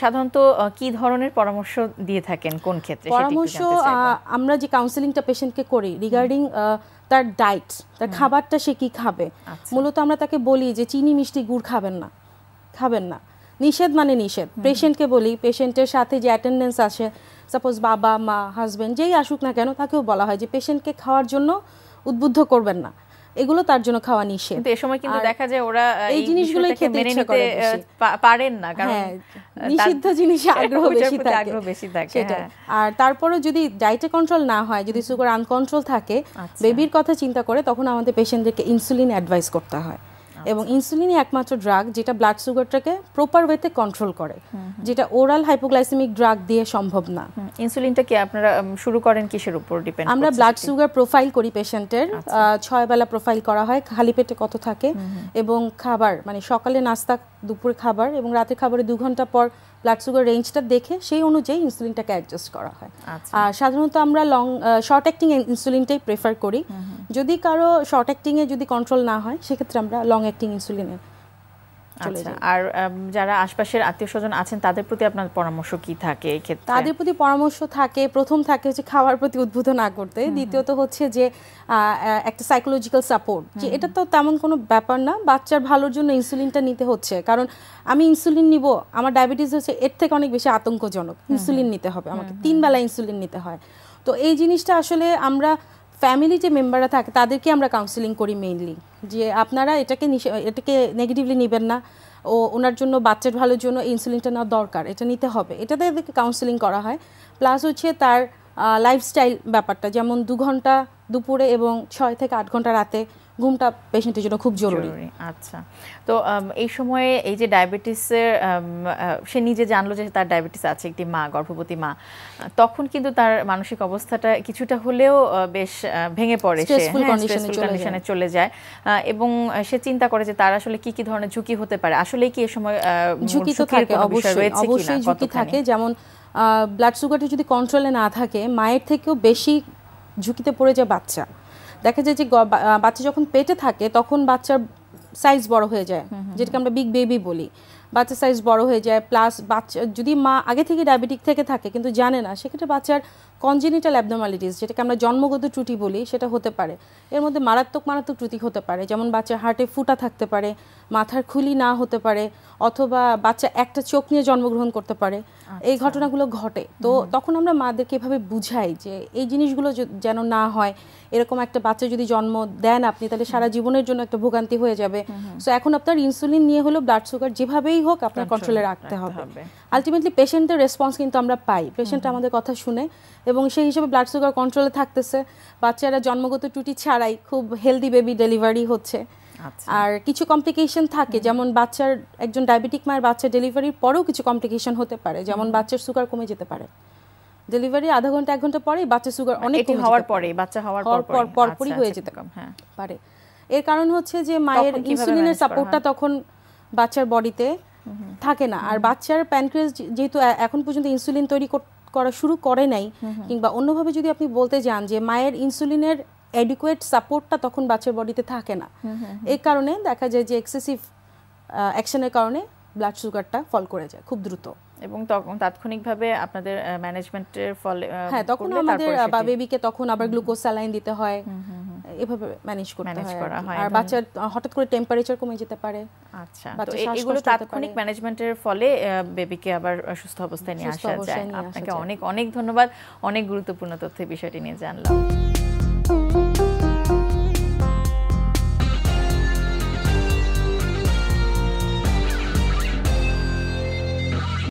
সাধারণত কি ধরনের পরামর্শ দিয়ে থাকেন? কোন ক্ষেত্রে? পরামর্শ আমরা যে কাউন্সেলিংটা পেশেন্টকে করি রিগার্ডিং তার ডায়েট তার খাবারটা সে কি খাবে? আচ্ছা। মূলত আমরা তাকে বলি যে চিনি মিষ্টি গুড় খাবেন না খাবেন না। নিষেধ মানে নিষেধ। পেশেন্টকে বলি পেশেন্টের সাথে যে অ্যাটেন্ডেন্স আসে সাপোজ বাবা মা হাজব্যান্ড যেই আসুক না কেন তাকেও বলা হয় যে পেশেন্টকে খাওয়ার জন্য উদ্বুদ্ধ করবেন না। এগুলো তার জন্য খাওয়া নিষেধ। কিন্তু এই সময় কিন্তু দেখা যায় ওরা এই জিনিসগুলো খেতে ইচ্ছা করে পারেন না কারণ হ্যাঁ, নিষিদ্ধ জিনিসে আগ্রহ বেশি থাকে। আগ্রহ বেশি থাকে হ্যাঁ। আর তারপরে যদি ডায়েটে কন্ট্রোল না হয় যদি সুগার আনকন্ট্রোল থাকে বেবির আচ্ছা। কথা চিন্তা করে তখন আমাদের পেশেন্টদেরকে ইনসুলিন অ্যাডভাইস করতে হয়। এবং ইনসুলিনই একমাত্র ড্রাগ যেটা ব্লাড সুগারটাকে প্রপার ওয়েতে কন্ট্রোল করে যেটা ওরাল হাইপোগ্লাইসেমিক ড্রাগ দিয়ে সম্ভব না। ইনসুলিনটা কি আপনারা শুরু করেন কিসের উপর ডিপেন্ড আমরা ব্লাড সুগার প্রোফাইল করি পেশেন্টের আচ্ছা। ছয় বেলা প্রোফাইল করা হয় খালি পেটে কত থাকে এবং খাবার মানে সকালে নাস্তা দুপুরে খাবার এবং রাতের খাবারে দু ঘণ্টা পর ব্লাড সুগার রেঞ্জটা দেখে সেই অনুযায়ী ইনসুলিনটাকে অ্যাডজাস্ট করা হয়। আচ্ছা। আর সাধারণত আমরা লং শর্ট অ্যাক্টিং ইনসুলিনটাই প্রেফার করি। যদি কারও শর্ট অ্যাক্টিংয়ে যদি কন্ট্রোল না হয় সেক্ষেত্রে আমরা লং অ্যাক্টিং ইনসুলিনের আচ্ছা আর যারা আশপাশের আত্মীয় স্বজন আছেন তাদের প্রতি আপনার পরামর্শ কি থাকে এই ক্ষেত্রে তাদের প্রতি পরামর্শ থাকে প্রথম থাকে হচ্ছে খাওয়ার প্রতি উদ্বুদ্ধ না করতে। দ্বিতীয়ত হচ্ছে যে একটা সাইকোলজিক্যাল সাপোর্ট যে এটা তো তেমন কোনো ব্যাপার না বাচ্চার ভালোর জন্য ইনসুলিনটা নিতে হচ্ছে। কারণ আমি ইনসুলিন নিব আমার ডায়াবেটিস হচ্ছে এর থেকে অনেক বেশি আতঙ্কজনক। ইনসুলিন নিতে হবে আমাকে তিন বেলা ইনসুলিন নিতে হয়। তো এই জিনিসটা আসলে আমরা ফ্যামিলি যে মেম্বাররা থাকে, তাদেরকে আমরা কাউন্সিলিং করি মেইনলি যে আপনারা এটাকে এটাকে নেগেটিভলি নেবেন না। ও, ওনার জন্য, বাচ্চার ভালোর জন্য ইনসুলিনটা নেওয়া দরকার, এটা নিতে হবে। এটাতে এদেরকে কাউন্সিলিং করা হয়। প্লাস হচ্ছে তার লাইফস্টাইল ব্যাপারটা, যেমন দু ঘণ্টা দুপুরে এবং ছয় থেকে আট ঘণ্টা রাতে ঘুমটা পেশেন্টের জন্য খুব জরুরি। আচ্ছা। তো এই সময়ে এই যে ডায়াবেটিসের সে নিজে জানলো যে তার ডায়াবেটিস আছে একটি মা গর্ভবতী মা তখন কিন্তু তার মানসিক অবস্থাটা কিছুটা হলেও বেশ ভেঙে পড়ে সে। কন্ডিশনে হ্যাঁ, চলে যায়। এবং সে চিন্তা করে যে তার আসলে কি কি ধরনের ঝুঁকি হতে পারে। আসলে কি এই সময় ঝুঁকি তো থাকে অবশ্যই অবশ্যই ঝুঁকি থাকে। যেমন ব্লাড সুগারটা যদি কন্ট্রোলে না থাকে মায়ের থেকেও বেশি ঝুঁকিতে পড়ে যায় বাচ্চা। দেখা যায় যে বাচ্চা যখন পেটে থাকে তখন বাচ্চার সাইজ বড় হয়ে যায় যেটাকে আমরা বিগ বেবি বলি। বাচ্চার সাইজ বড় হয়ে যায় প্লাস বাচ্চা যদি মা আগে থেকে ডায়াবেটিক থেকে থাকে কিন্তু জানে না সেক্ষেত্রে বাচ্চার কনজেনিটাল অ্যাবনর্মালিটিস যেটাকে আমরা জন্মগত ত্রুটি বলি সেটা হতে পারে। এর মধ্যে মারাত্মক মারাত্মক ত্রুটি হতে পারে যেমন বাচ্চার হার্টে ফুটা থাকতে পারে মাথার খুলি না হতে পারে অথবা বাচ্চা একটা চোখ নিয়ে জন্মগ্রহণ করতে পারে। এই আচ্ছা। ঘটনাগুলো ঘটে। তো তখন আমরা মাদেরকে এভাবে বুঝাই যে এই জিনিসগুলো যেন না হয় এরকম একটা বাচ্চা যদি জন্ম দেন আপনি তাহলে সারা জীবনের জন্য একটা ভোগান্তি হয়ে যাবে। সো এখন আপনার ইনসুলিন নিয়ে হলো ব্লাড সুগার যেভাবেই হোক আপনার কন্ট্রোলে রাখতে হবে। আলটিমেটলি পেশেন্টের রেসপন্স কিন্তু আমরা পাই। পেশেন্ট আমাদের কথা শুনে এবং সেই হিসেবে ব্লাড সুগার কন্ট্রোলে থাকতেছে। বাচ্চারা জন্মগত ত্রুটি ছাড়াই খুব হেলদি বেবি ডেলিভারি হচ্ছে। আচ্ছা। আর কিছু কমপ্লিকেশন থাকে যেমন বাচ্চার একজন ডায়াবেটিক মায়ের বাচ্চা ডেলিভারির পরেও কিছু কমপ্লিকেশন হতে পারে। যেমন বাচ্চার সুগার কমে যেতে পারে। ডেলিভারি আধা ঘণ্টা এক ঘণ্টা পরে বাচ্চা সুগার অনেক হওয়ার পরে। বাচ্চা হওয়ার পর পরপরই আচ্ছা, হয়ে আচ্ছা, যেতে হ্যাঁ। পারে। এর কারণ হচ্ছে যে মায়ের ইনসুলিনের সাপোর্টটা তখন বাচ্চার বডিতে থাকে না। আর বাচ্চার প্যানক্রিয়াস যেহেতু এখন পর্যন্ত ইনসুলিন তৈরি করা শুরু করে নাই কিংবা অন্যভাবে যদি আপনি বলতে যান যে মায়ের ইনসুলিনের অ্যাডিকুয়েট সাপোর্টটা তখন বাচ্চার বডিতে থাকে না। এই কারণে দেখা যায় যে এক্সেসিভ অ্যাকশনের কারণে ব্লাড সুগারটা ফল করে যায় খুব দ্রুত। এবং তখন তাৎক্ষণিকভাবে আপনাদের ম্যানেজমেন্টের ফলে হ্যাঁ তখন আমাদের বেবিকে তখন আবার গ্লুকোজ স্যালাইন দিতে হয়। এভাবে ম্যানেজ করতে হয় আর বাচ্চার হঠাৎ করে টেম্পারেচার কমে যেতে পারে। আচ্ছা তো এগুলো তাৎক্ষণিক ম্যানেজমেন্টের ফলে বেবিকে আবার সুস্থ অবস্থায় নিয়ে আসা যায়। আপনাকে অনেক অনেক ধন্যবাদ। অনেক গুরুত্বপূর্ণ তথ্যের বিষয়টি নিয়ে জানলাম।